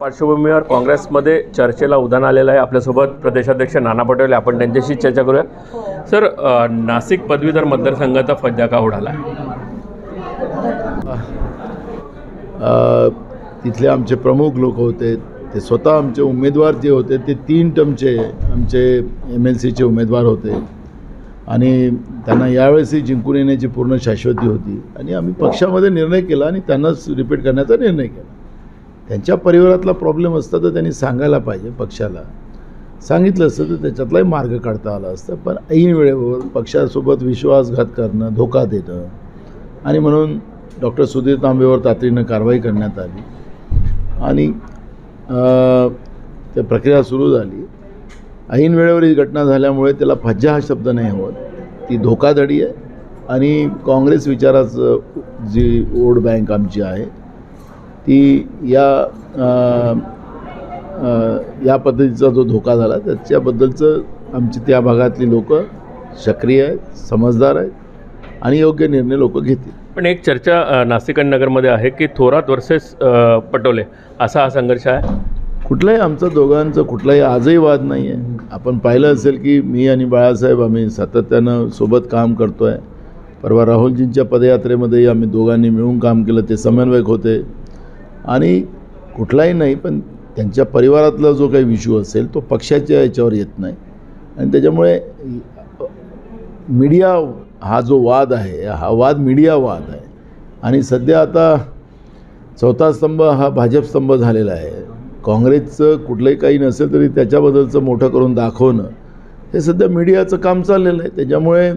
पार्श्वभूमीवर काँग्रेसमध्ये चर्चेला उधाण आलेलं आहे. आपल्यासोबत प्रदेशाध्यक्ष नाना पटोले. आपण त्यांच्याशी चर्चा करूया. सर नाशिक पदवीधर मतदारसंघाचा फज्जा का उडाला? तिथले आमचे प्रमुख लोक होते. ते स्वतः आमचे उमेदवार जे होते ते तीन टर्मचे आमचे एम एल सीचे उमेदवार होते. आणि त्यांना यावेळेसही जिंकून येण्याची पूर्ण शाश्वती होती. आणि आम्ही पक्षामध्ये निर्णय केला आणि त्यांनाच रिपीट करण्याचा निर्णय केला. त्यांच्या परिवारातला प्रॉब्लेम असता तर त्यांनी सांगायला पाहिजे पक्षाला. सांगितलं असतं तर त्याच्यातलाही मार्ग काढता आला असता पण ऐन वेळेवर पक्षासोबत विश्वासघात करणं धोका देणं आणि म्हणून डॉक्टर सुधीर तांबेवर तातडीनं कारवाई करण्यात आली. आणि त्या प्रक्रिया सुरू झाली. ऐन वेळेवर ही घटना झाल्यामुळे त्याला फज्जा हा शब्द नाही होत. ती धोकाधडी आहे. आणि काँग्रेस विचाराचं जी वोट बँक आमची आहे ती या या पद्धतीचा जो धोका झाला त्याच्याबद्दलचं आमची त्या भागातली लोक सक्रिय आहेत समजदार आहेत आणि योग्य निर्णय लोक घेतील. पण एक चर्चा अ, नाशिक आणि नगरमध्ये आहे की थोरात वर्सेस अ, पटोले असा हा संघर्ष आहे? कुठलाही आमचं दोघांचं कुठलाही आजही वाद नाही आहे आपण पाहिलं असेल की मी आणि बाळासाहेब आम्ही सातत्यानं सोबत काम करतो आहे परवा राहुलजींच्या पदयात्रेमध्येही आम्ही दोघांनी मिळून काम केलं ते समन्वयक होते. आणि कुठलाही नाही पण त्यांच्या परिवारातला जो काही विषू असेल तो पक्षाच्या याच्यावर येत नाही. आणि त्याच्यामुळे मीडिया हा जो वाद आहे हा वाद मीडिया वाद आहे. आणि सध्या आता चौथा स्तंभ हा भाजप स्तंभ झालेला आहे. काँग्रेसचं कुठलंही काही नसेल तरी त्याच्याबद्दलचं मोठं करून दाखवणं हे सध्या मीडियाचं काम चाललेलं आहे. त्याच्यामुळे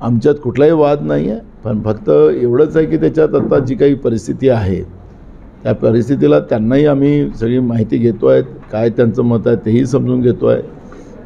आमच्यात कुठलाही वाद नाही आहे पण फक्त एवढंच आहे की त्याच्यात आता जी काही परिस्थिती आहे त्या परिस्थितीला त्यांनाही आम्ही सगळी माहिती घेतो आहे काय त्यांचं मत आहे तेही समजून घेतो आहे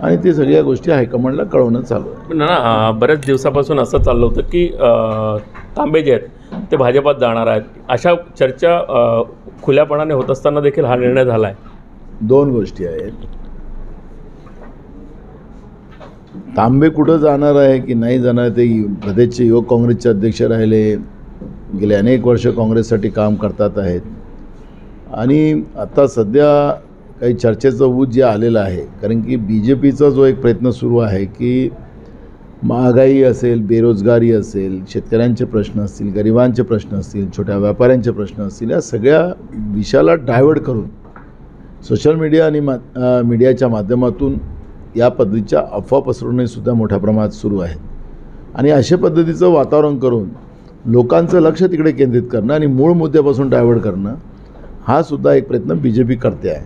आणि ते सगळ्या गोष्टी हायकमांडला कळवणं चालू आहे. पण ना बऱ्याच दिवसापासून असं चाललं होतं की तांबे जे आहेत ते भाजपात जाणार आहेत. अशा चर्चा खुल्यापणाने होत असताना देखील हा निर्णय झाला आहे दोन गोष्टी आहेत. तांबे कुठं जाणार आहे की नाही जाणार ते प्रदेशचे युवक काँग्रेसचे अध्यक्ष राहिले. गेले अनेक वर्ष काँग्रेससाठी काम करतात आहेत. आणि आता सध्या काही चर्चेचं ऊत जे आलेलं आहे कारण की बी जे पीचा जो एक प्रयत्न सुरू आहे की महागाई असेल बेरोजगारी असेल शेतकऱ्यांचे प्रश्न असतील गरिबांचे प्रश्न असतील छोट्या व्यापाऱ्यांचे प्रश्न असतील या सगळ्या विषयाला डायव्हर्ट करून सोशल मीडिया आणि मा मीडियाच्या माध्यमातून या पद्धतीच्या अफवा पसरवणेसुद्धा मोठ्या प्रमाणात सुरू आहे. आणि अशा पद्धतीचं वातावरण करून लोकांचं लक्ष तिकडे केंद्रित करणं आणि मूळ मुद्द्यापासून डायव्हर्ट करणं हा सुद्धा एक प्रयत्न बी जे पी करते आहे.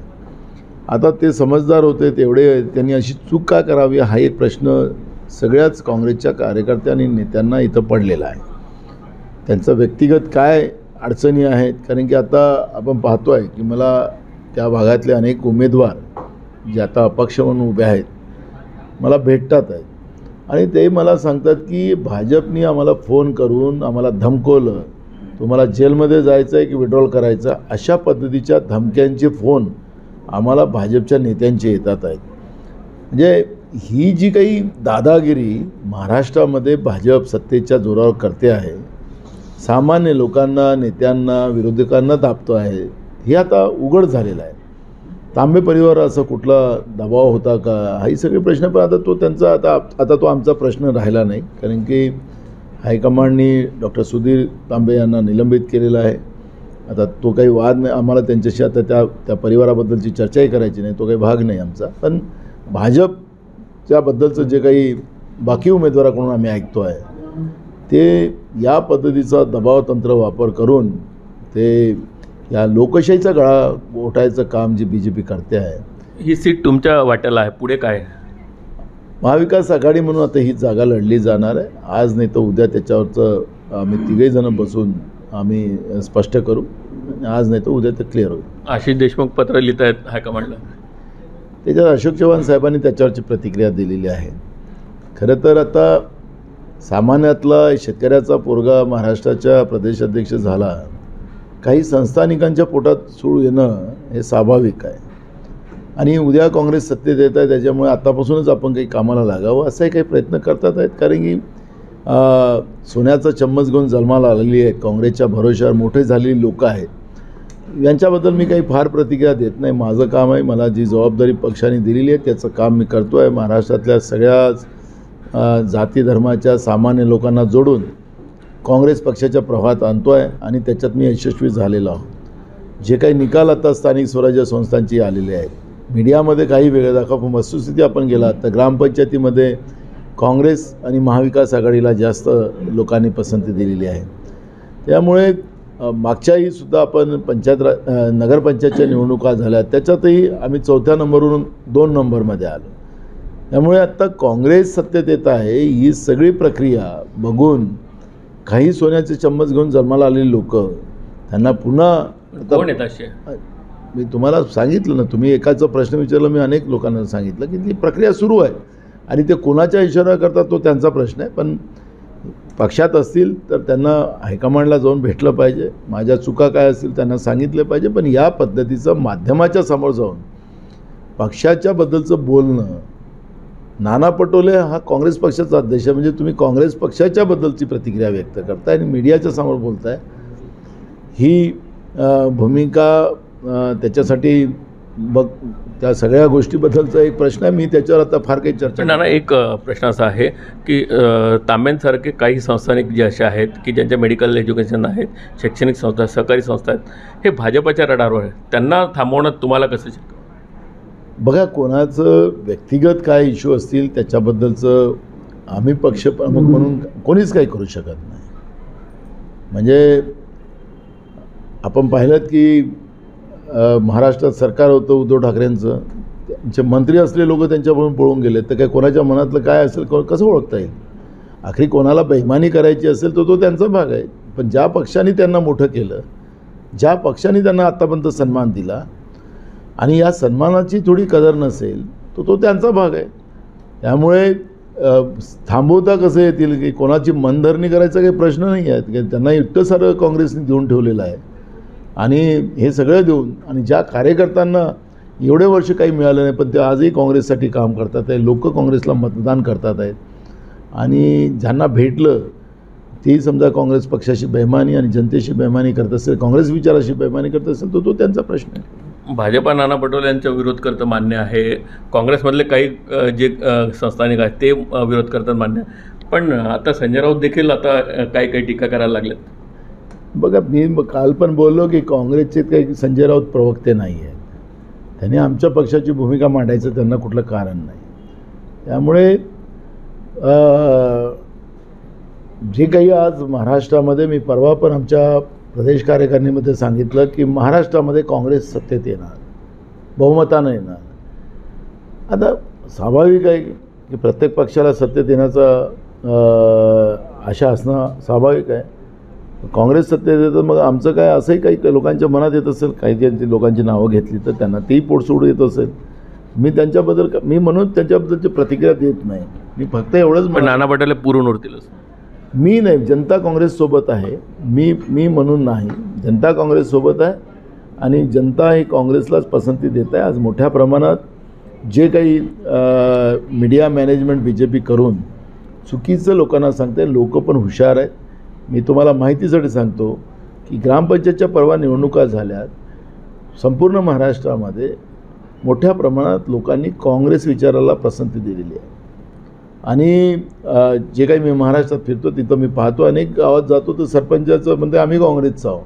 आता ते समजदार होते तेवढे त्यांनी अशी चूक का करावी हा एक प्रश्न सगळ्याच काँग्रेसच्या कार्यकर्त्या आणि नेत्यांना इथं पडलेला आहे. त्यांचं व्यक्तिगत काय अडचणी आहेत कारण की आता आपण पाहतो आहे की मला त्या भागातले अनेक उमेदवार जे आता अपक्ष म्हणून उभे आहेत मला भेटतात आहेत. आणि ते मला सांगतात की भाजपनी आम्हाला फोन करून आम्हाला धमकवलं तुम्हाला जेलमध्ये जायचं आहे की विड्रॉल करायचं अशा पद्धतीच्या धमक्यांचे फोन आम्हाला भाजपच्या नेत्यांचे येतात आहेत. म्हणजे ही जी काही दादागिरी महाराष्ट्रामध्ये भाजप सत्तेच्या जोरावर करते आहे सामान्य लोकांना नेत्यांना विरोधकांना दाबतो आहे हे आता उघड झालेलं आहे. तांबे परिवार असा कुठला दबाव होता का? हाही सगळे प्रश्न पण आता तो त्यांचा आता आता तो आमचा प्रश्न राहिला नाही कारण की हायकमांडनी डॉक्टर सुधीर तांबे यांना निलंबित केलेलं आहे. आता तो काही वाद नाही आम्हाला त्यांच्याशी आता त्या त्या परिवाराबद्दलची चर्चाही करायची नाही तो काही भाग नाही आमचा. पण भाजपच्याबद्दलचं जे काही बाकी उमेदवाराकडून आम्ही ऐकतो आहे ते या पद्धतीचा दबाव तंत्र वापर करून ते या लोकशाहीचा गळा ओठायचं काम जे बी जे पी करते आहे. ही सीट तुमच्या वाट्याला आहे पुढे काय महाविकास आघाडी म्हणून आता ही जागा लढली जाणार आहे. आज नाही तर उद्या त्याच्यावरचं आम्ही तिघही जणं बसून आम्ही स्पष्ट करू. आज नाही तर उद्या तर क्लिअर होईल. आशिष देशमुख पत्र लिहित आहेत हायकमांडला त्याच्यात अशोक चव्हाण साहेबांनी त्याच्यावरची प्रतिक्रिया दिलेली आहे. खरं तर आता सामान्यातला शेतकऱ्याचा पोरगा महाराष्ट्राच्या प्रदेशाध्यक्ष झाला काही संस्थानिकांच्या पोटात सूळ येणं हे स्वाभाविक आहे. आणि उद्या काँग्रेस सत्तेत येत आहे त्याच्यामुळे आतापासूनच आपण काही कामाला लागावं असाही काही प्रयत्न करतात आहेत. कारण की सोन्याचा चम्मच घेऊन जन्माला आलेली आहेत काँग्रेसच्या भरोश्यावर मोठे झालेली लोक आहेत. यांच्याबद्दल मी काही फार प्रतिक्रिया देत नाही. माझं काम आहे मला जी जबाबदारी पक्षाने दिलेली आहे त्याचं काम मी करतो आहे महाराष्ट्रातल्या सगळ्याच जाती धर्माच्या सामान्य लोकांना जोडून काँग्रेस पक्षाच्या प्रवाहात आणतो आहे आणि त्याच्यात मी यशस्वी झालेलो आहोत. जे काही निकाल आता स्थानिक स्वराज्य संस्थांची आलेले आहेत. मीडियामध्ये काही वेगळं दाखवा. पण वस्तुस्थिती आपण गेलात तर ग्रामपंचायतीमध्ये काँग्रेस आणि महाविकास आघाडीला जास्त लोकांनी पसंती दिलेली आहे. त्यामुळे मागच्याही सुद्धा आपण पंचायत रा नगरपंचायतच्या निवडणुका झाल्या त्याच्यातही आम्ही चौथ्या नंबरवरून दोन नंबरमध्ये आलो. त्यामुळे आत्ता काँग्रेस सत्तेत येत आहे ही सगळी प्रक्रिया बघून काही सोन्याचे चम्मच घेऊन जन्माला आलेली लोक त्यांना पुन्हा मी तुम्हाला सांगितलं ना तुम्ही एकाचा प्रश्न विचारला मी अनेक लोकांना सांगितलं की ती प्रक्रिया सुरू आहे. आणि ते कोणाच्या इशारा करतात तो त्यांचा प्रश्न आहे. पण पक्षात असतील तर त्यांना हायकमांडला जाऊन भेटलं पाहिजे. माझ्या चुका काय असतील त्यांना सांगितलं पाहिजे. पण या पद्धतीचं माध्यमाच्या समोर जाऊन पक्षाच्याबद्दलचं बोलणं नाना पटोले हा काँग्रेस पक्षाचा अध्यक्ष आहे. म्हणजे तुम्ही काँग्रेस पक्षाच्याबद्दलची प्रतिक्रिया व्यक्त करताय आणि मीडियाच्या समोर बोलताय. ही भूमिका त्याच्यासाठी बघ त्या सगळ्या गोष्टीबद्दलचा एक प्रश्न आहे. मी त्याच्यावर आता फार काही चर्चा नाना एक प्रश्न असा आहे की तांब्यांसारखे काही संस्थानिक जे असे आहेत की ज्यांच्या मेडिकल एज्युकेशन आहेत शैक्षणिक संस्था सहकारी संस्था आहेत हे भाजपच्या रडारवर आहेत. त्यांना थांबवणं तुम्हाला कसं शक्य? बघा कोणाचं व्यक्तिगत काय इश्यू असतील त्याच्याबद्दलचं आम्ही पक्षप्रमुख म्हणून कोणीच काही करू शकत नाही. म्हणजे आपण पाहिलं की महाराष्ट्रात सरकार होतं उद्धव ठाकरेंचं. त्यांचे मंत्री असले लोक त्यांच्याकडून पळून गेले तर काय कोणाच्या मनातलं काय असेल को- कसं ओळखता येईल? आखरी कोणाला बेईमानी करायची असेल तर तो त्यांचा भाग आहे. पण ज्या पक्षाने त्यांना मोठं केलं ज्या पक्षाने त्यांना आत्तापर्यंत सन्मान दिला आणि या सन्मानाची थोडी कदर नसेल तर तो त्यांचा भाग आहे. त्यामुळे थांबवता कसं येतील की कोणाची मनधरणी करायचा काही प्रश्न नाही आहे. की त्यांना इतकं सारं काँग्रेसने देऊन ठेवलेलं आहे. आणि हे सगळं देऊन आणि ज्या कार्यकर्त्यांना एवढे वर्ष काही मिळालं नाही पण ते आजही काँग्रेससाठी काम करतात आहे लोक काँग्रेसला मतदान करतात आहेत. आणि ज्यांना भेटलं तेही समजा काँग्रेस पक्षाशी बेमानी आणि जनतेशी बेमानी करत असेल काँग्रेस विचाराशी बेमानी करत असेल तर तो त्यांचा प्रश्न आहे. भाजपा नाना पटोले यांचा विरोध करतं मान्य आहे. काँग्रेसमधले काही जे संस्थानिक आहेत ते विरोध करतात मान्य आहे. पण आता संजय राऊत देखील आता काही काही टीका करायला लागल्यात बघा मी काल पण बोललो की काँग्रेसचे काही संजय राऊत प्रवक्ते नाही आहेत. त्यांनी आमच्या पक्षाची भूमिका मांडायचं त्यांना कुठलं कारण नाही. त्यामुळे जे काही आज महाराष्ट्रामध्ये मी परवा पण आमच्या प्रदेश कार्यकारिणीमध्ये सांगितलं की महाराष्ट्रामध्ये काँग्रेस सत्तेत येणार बहुमतानं येणार. आता स्वाभाविक आहे की प्रत्येक पक्षाला सत्तेत येण्याचा आशा असणं स्वाभाविक आहे. काँग्रेस सत्तेत येतं मग आमचं काय असंही काही काही लोकांच्या मनात येत असेल काही ज्यांची लोकांची नावं घेतली तर त्यांना तेही पोटसोड येत असेल. मी त्यांच्याबद्दल क- मी म्हणून त्यांच्याबद्दलची प्रतिक्रिया देत नाही. मी फक्त एवढंच पण नाना पटोले पुरून उरतीलच मी नाही जनता काँग्रेससोबत आहे. मी मी म्हणून नाही. जनता काँग्रेससोबत आहे आणि जनता ही काँग्रेसलाच पसंती देत आहे. आज मोठ्या प्रमाणात जे काही media management B J P करून चुकीचं लोकांना सांगते लोक पण हुशार आहेत. मी तुम्हाला माहितीसाठी सांगतो की ग्रामपंचायतच्या परवा निवडणुका झाल्यात. संपूर्ण महाराष्ट्रामध्ये मोठ्या प्रमाणात लोकांनी काँग्रेस विचाराला पसंती दिलेली आहे. आणि जे काही मी महाराष्ट्रात फिरतो तिथं मी पाहतो. अनेक गावात जातो तर सरपंचाचं म्हणते आम्ही काँग्रेसचा आहोत.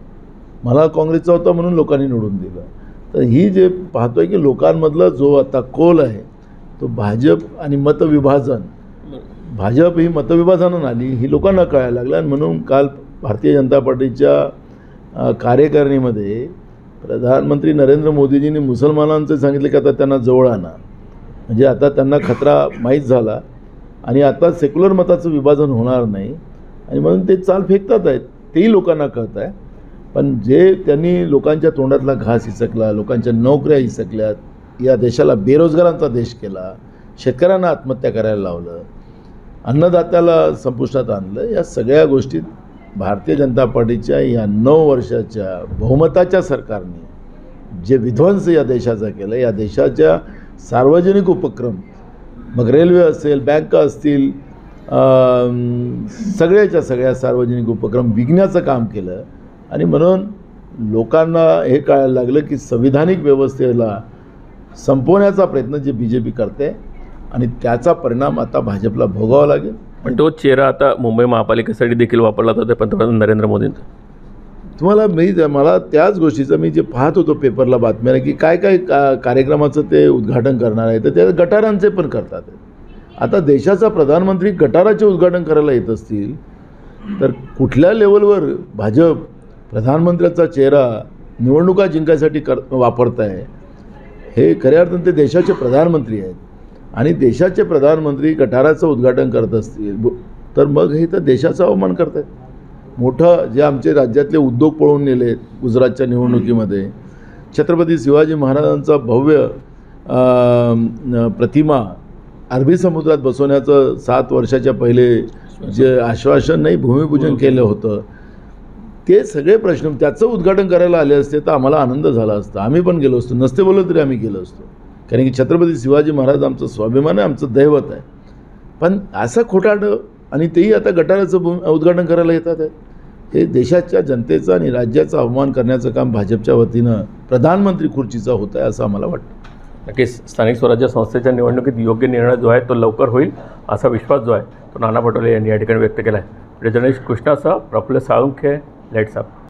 मला काँग्रेसचा होता म्हणून लोकांनी निवडून दिलं. तर ही जे पाहतो आहे की लोकांमधला जो आता कोल आहे तो भाजप आणि मतविभाजन भाजप ही मतविभाजनानं आली ही लोकांना कळायला लागलं आणि म्हणून काल भारतीय जनता पार्टीच्या कार्यकारिणीमध्ये प्रधानमंत्री नरेंद्र मोदीजींनी मुसलमानांचं सांगितलं की आता त्यांना जवळ आणा. म्हणजे आता त्यांना खतरा माहीत झाला आणि आता सेक्युलर मताचं विभाजन होणार नाही आणि म्हणून ते चाल फेकतात आहेत तेही लोकांना कळत आहे. पण जे त्यांनी लोकांच्या तोंडातला घास हिसकला लोकांच्या नोकऱ्या हिसकल्यात या देशाला बेरोजगारांचा देश केला शेतकऱ्यांना आत्महत्या करायला लावलं अन्नदात्याला संपुष्टात आणलं. या सगळ्या गोष्टीत भारतीय जनता पार्टीच्या या नऊ वर्षाच्या बहुमताच्या सरकारने जे विध्वंस या देशाचा केलं या देशाच्या सार्वजनिक उपक्रम मग रेल्वे असेल बँका असतील सगळ्याच्या सगळ्या सार्वजनिक उपक्रम विकण्याचं काम केलं. आणि म्हणून लोकांना हे कळायला लागलं की संविधानिक व्यवस्थेला संपवण्याचा प्रयत्न जे बी जे पी करते आणि त्याचा परिणाम आता भाजपला भोगावा लागेल. पण तो चेहरा आता मुंबई महापालिकेसाठी देखील वापरला जातो पंतप्रधान नरेंद्र मोदींचा. तुम्हाला मी मला त्याच गोष्टीचं मी जे पाहत होतो पेपरला बातम्या की काय काय का कार्यक्रमाचं ते उद्घाटन करणार आहे तर ते गटारांचे पण करतात. आता देशाचा प्रधानमंत्री गटाराचे उद्घाटन करायला येत असतील तर कुठल्या लेवलवर भाजप प्रधानमंत्र्याचा चेहरा निवडणुका जिंकायसाठी कर वापरत आहे हे खऱ्या अर्थानं ते देशाचे प्रधानमंत्री आहेत. आणि देशाचे प्रधानमंत्री गटाराचं उद्घाटन करत असतील ब- तर मग हे तर देशाचा अवमान करत आहेत मोठं जे आमचे राज्यातले उद्योग पळून नेले गुजरातच्या निवडणुकीमध्ये छत्रपती शिवाजी महाराजांचा भव्य प्रतिमा अरबी समुद्रात बसवण्याचं सात वर्षाच्या पहिले जे आश्वासन नाही भूमिपूजन केलं होतं ते सगळे प्रश्न त्याचं उद्घाटन करायला आले असते तर आम्हाला आनंद झाला असता. आम्ही पण गेलो असतो. नसते बोललो तरी आम्ही गेलो असतो. कारण की छत्रपती शिवाजी महाराज आमचं स्वाभिमान आहे आमचं दैवत आहे. पण असं खोटाडं आणि तेही आता गटाराचं उद्घाटन करायला येतात आहेत. हे देशाच्या जनतेचं आणि राज्याचा अवमान करण्याचं काम भाजपच्या वतीनं प्रधानमंत्री खुर्चीचा होत आहे असं आम्हाला वाटतं. नक्कीच स्थानिक स्वराज्य संस्थेच्या निवडणुकीत योग्य निर्णय जो आहे तो लवकर होईल असा विश्वास जो आहे तो नाना पटोले यांनी या ठिकाणी व्यक्त केला आहे. जर्नलिस्ट कृष्णासह प्रफुल्ल साळुंखे लाइट साहेब